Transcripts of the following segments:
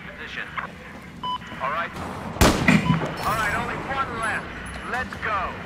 position. All right. All right, only one left. Let's go.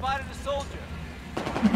spotted a soldier.